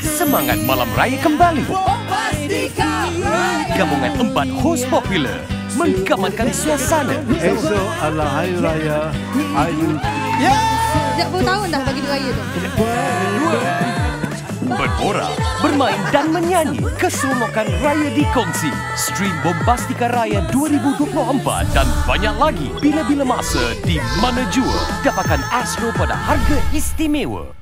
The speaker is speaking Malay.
Semangat Malam Raya kembali. Gabungan empat host popular menggamankan suasana. Esok adalah Hari Raya Ayu. Ya! Sejak berapa tahun dah bagi raya tu? Berborak, bermain dan menyanyi keseronokan Raya di Kongsi. Stream Bombastika Raya 2024 dan banyak lagi bila-bila masa di mana jua. Dapatkan Astro pada harga istimewa.